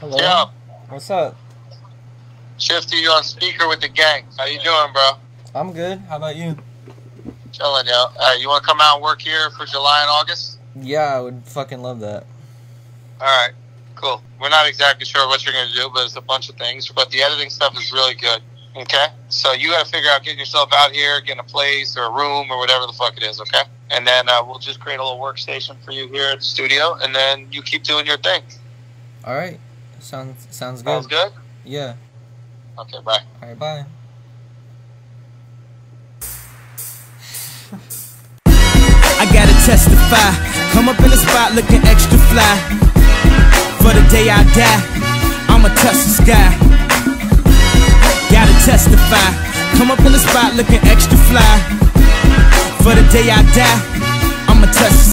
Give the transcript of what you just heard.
Hello. Yeah. What's up? Chifftie, you on speaker with the gang. How you doing, bro? I'm good. How about you? Chilling, yo. Uh, you want to come out and work here for July and August? Yeah, I would fucking love that. All right, cool. We're not exactly sure what you're going to do, but it's a bunch of things. But the editing stuff is really good. Okay? So you got to figure out getting yourself out here, getting a place or a room or whatever the fuck it is, okay? And then uh, we'll just create a little workstation for you here at the studio, and then you keep doing your thing. All right. Sounds sounds good. Sounds good? Yeah. Okay, bye. All right. Bye. I gotta testify. Come up in the spot looking extra fly. For the day I die, I'ma touch the sky. Gotta testify. Come up in the spot looking extra fly. For the day I die, I'ma touch the